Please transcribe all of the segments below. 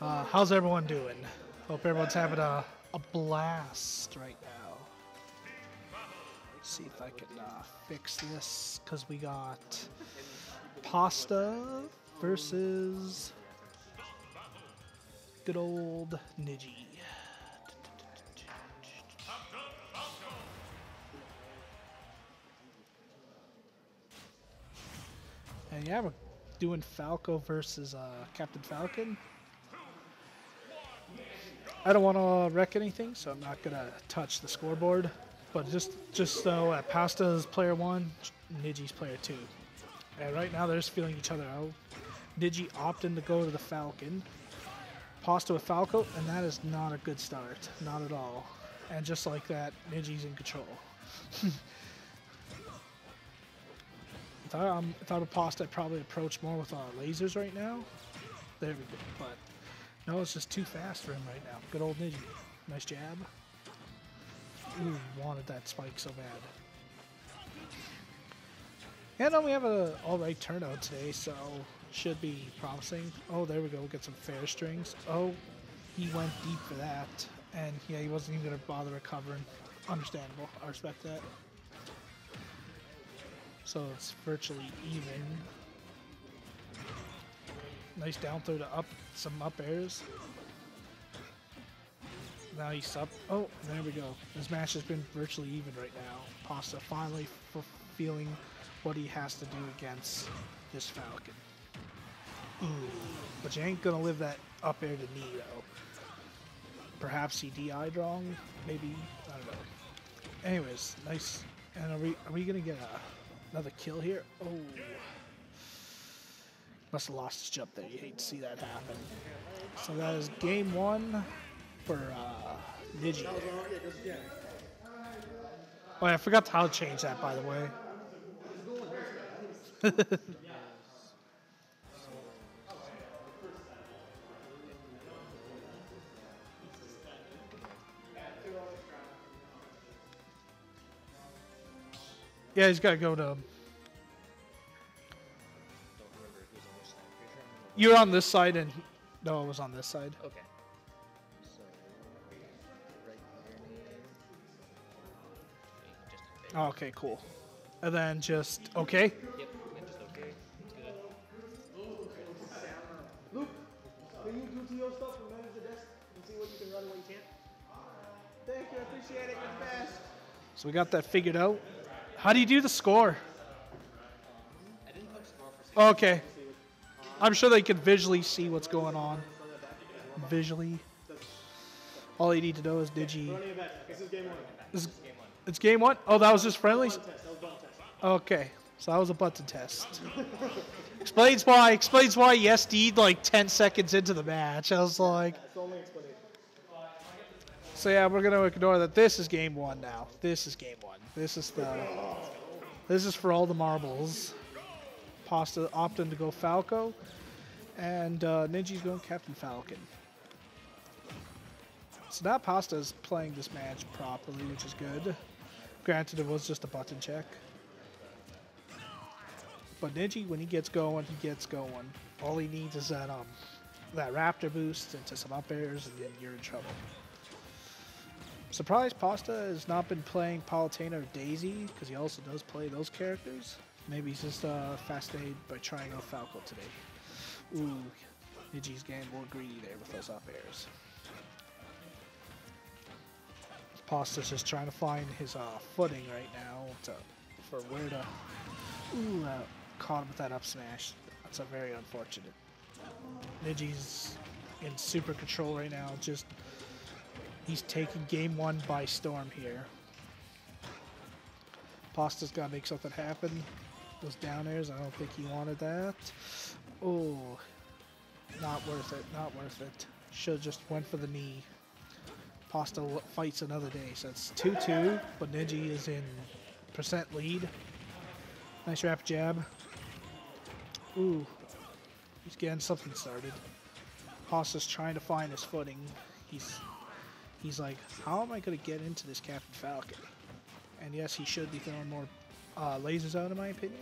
Uh, how's everyone doing? Hope everyone's having a, a blast right now. see if I can uh, fix this because we got pasta versus good old Nidgy. And yeah, we're doing Falco versus uh, Captain Falcon. I don't want to wreck anything, so I'm not gonna touch the scoreboard. But just just so uh, Pasta's player one, Nidgy's player two. And right now they're just feeling each other out. Nidgy opting to go to the Falcon. Pasta with Falco, and that is not a good start. Not at all. And just like that, Nidgy's in control. I thought, um, I thought of Pasta I'd probably approach more with uh, lasers right now. There we go. But no, it's just too fast for him right now. Good old Nidgy. Nice jab. Ooh, wanted that spike so bad. And then we have a alright turnout today, so should be promising. Oh, there we go. We'll get some fair strings. Oh, he went deep for that. And yeah, he wasn't even going to bother recovering. Understandable. I respect that. So it's virtually even. Nice down throw to up, some up airs. Now he's up. Oh, there we go. This match has been virtually even right now. Pasta finally feeling what he has to do against this Falcon. Ooh, but you ain't gonna live that up air to knee though. Perhaps he DI'd wrong, maybe, I don't know. Anyways, nice. And are we, are we gonna get a Another kill here. Oh. Must have lost his jump there. You hate to see that happen. So that is game one for uh, Nidgy. Oh, I forgot how to change that, by the way. Yeah, he's got to go to. You're on this side, and no, it was on this side. Okay. Oh, okay, cool. And then just okay. Yep, just okay. Luke, can you do TO stuff and manage the desk and see what you can run and what you can't? Thank you, I appreciate it. You're the best. So we got that figured out. How do you do the score? Okay. I'm sure they can visually see what's going on. Visually. All you need to know is Digi. This is game one. This, it's game one? Oh, that was just friendlies? Okay. So that was a button test. explains why. Explains why he SD'd like 10 seconds into the match. I was like. So yeah, we're gonna ignore that. This is game one now. This is game one. This is the. This is for all the marbles. Pasta opting to go Falco, and uh, Nidgy's going Captain Falcon. So now Pasta is playing this match properly, which is good. Granted, it was just a button check. But Nidgy, when he gets going, he gets going. All he needs is that um, that Raptor boost into some up airs, and then you're in trouble. Surprised Pasta has not been playing Palutena or Daisy, because he also does play those characters. Maybe he's just a uh, aid by trying out Falco today. Ooh, Nidgy's getting more greedy there with those up airs. Pasta's just trying to find his uh, footing right now to, for where to... Ooh, uh, caught him with that up smash. That's a very unfortunate. Nidgy's in super control right now, just He's taking game one by storm here. Pasta's got to make something happen. Those down airs, I don't think he wanted that. Oh, not worth it, not worth it. Should have just went for the knee. Pasta fights another day, so it's 2-2, but Nidgy is in percent lead. Nice wrap jab. Ooh, he's getting something started. Pasta's trying to find his footing. He's he's like, how am I going to get into this Captain Falcon? And yes, he should be throwing more uh, lasers out, in my opinion.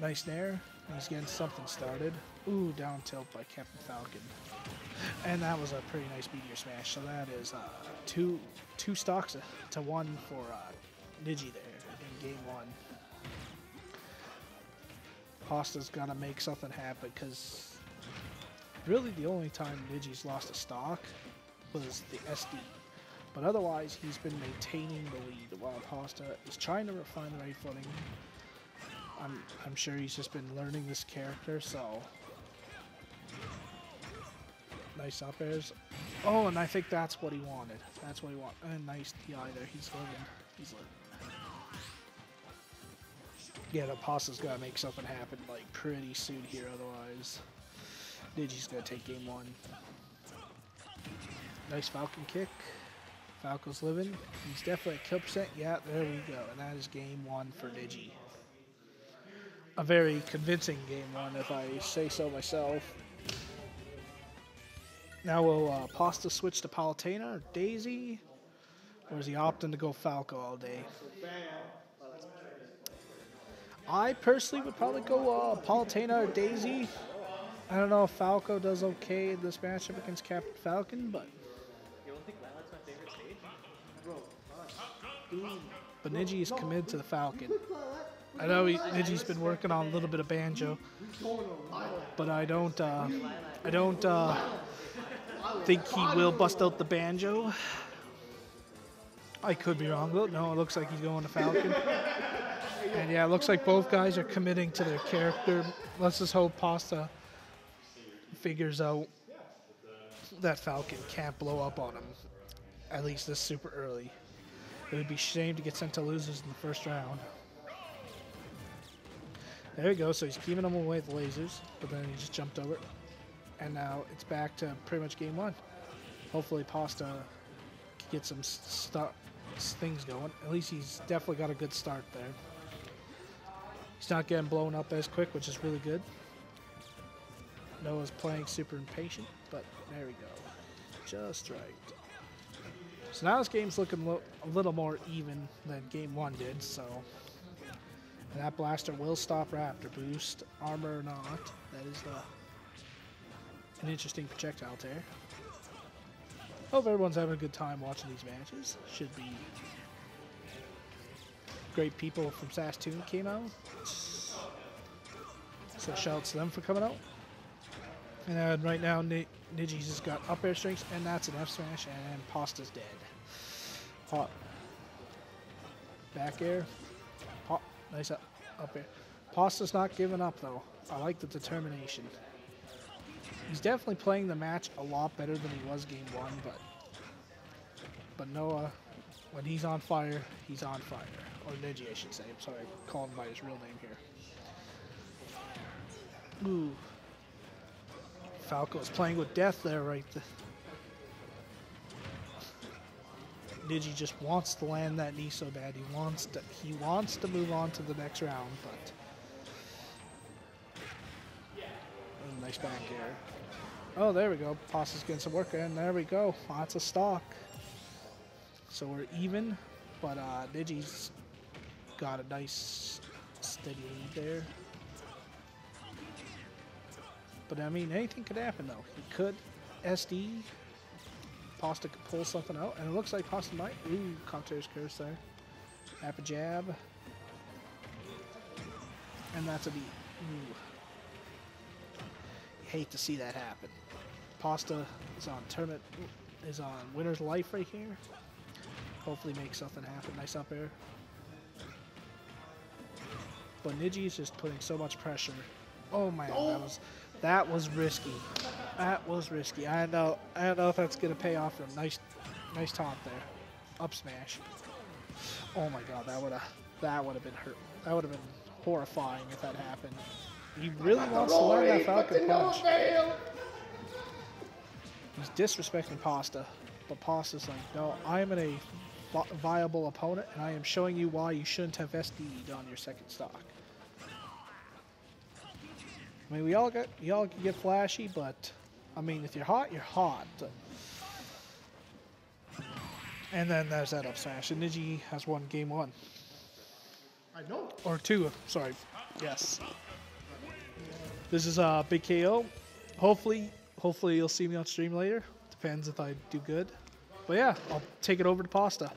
Nice there. He's getting something started. Ooh, down tilt by Captain Falcon. And that was a pretty nice meteor smash. So that is uh, two two stocks to one for uh, Nidgy there in game one. Pasta's got to make something happen because really the only time Nidgy's lost a stock was the SD. But otherwise, he's been maintaining the lead while Pasta is trying to refine the right footing. I'm, I'm sure he's just been learning this character, so. Nice up airs. Oh, and I think that's what he wanted. That's what he wanted. And nice DI there. He's living. He's living. Yeah, the Pasta's got to make something happen like pretty soon here, otherwise. Nidgy's going to take game one. Nice Falcon kick. Falco's living. He's definitely at kill percent. Yeah, there we go. And that is game one for Digi. A very convincing game one, if I say so myself. Now will uh, Pasta switch to Palutena or Daisy? Or is he opting to go Falco all day? I personally would probably go uh, Palutena or Daisy. I don't know if Falco does okay in this matchup against Captain Falcon, but Favorite but Nidgy is committed to the Falcon. I know Nidgy's been working on a little bit of banjo, but I don't, uh, I don't uh, think he will bust out the banjo. I could be wrong. No, it looks like he's going to Falcon. And yeah, it looks like both guys are committing to their character. Let's just hope Pasta figures out that Falcon can't blow up on him, at least this super early. It would be shame to get sent to losers in the first round. There we go. So he's keeping them away with lasers, but then he just jumped over. it. And now it's back to pretty much game one. Hopefully Pasta can get some stu- things going. At least he's definitely got a good start there. He's not getting blown up as quick, which is really good. Noah's playing super impatient, but there we go. Just right. So now this game's looking lo- a little more even than game one did, so. And that blaster will stop Raptor boost, armor or not. That is an interesting projectile tear. Hope everyone's having a good time watching these matches. Should be great people from Saskatoon came out. So shout out to them for coming out. And then right now, Ni- Nidgy's just got up air strength, and that's an F smash, and Pasta's dead. Pop. Back air. Pop. Nice up, up air. Pasta's not giving up, though. I like the determination. He's definitely playing the match a lot better than he was game one, but but Noah, when he's on fire, he's on fire. Or Nidgy, I should say. I'm sorry, calling by his real name here. Ooh. Falco's playing with death there, right? th- Nidgy just wants to land that knee so bad. He wants to. He wants to move on to the next round, but. Oh, nice back air. Oh, there we go. Pasta's getting some work, and there we go. Lots of stock. So we're even, but uh, Nidgy's got a nice steady lead there. But I mean, anything could happen though. He could SD. Pasta could pull something out, and it looks like Pasta might. Ooh, Contour's curse there. Half a jab. And that's a beat. Ooh. You hate to see that happen. Pasta is on tournament, is on winner's life right here. Hopefully make something happen. Nice up air. But Nidgy is just putting so much pressure. Oh man, that oh. was that was risky. That was risky. I don't know. I don't know if that's gonna pay off for him. Nice, nice taunt there. Up smash. Oh my god, that would have that would have been hurt. That would have been horrifying if that happened. He really wants to learn that Falcon punch. He's disrespecting Pasta, but Pasta's like, no, I am a viable opponent, and I am showing you why you shouldn't have SD'd on your second stock. I mean, we all get, you all can get flashy, but I mean, if you're hot, you're hot. And then there's that up smash, and Nidgy has won game one I know. or two. Sorry, yes. This is uh, Big KO. Hopefully, hopefully you'll see me on stream later. Depends if I do good. But yeah, I'll take it over to Pasta.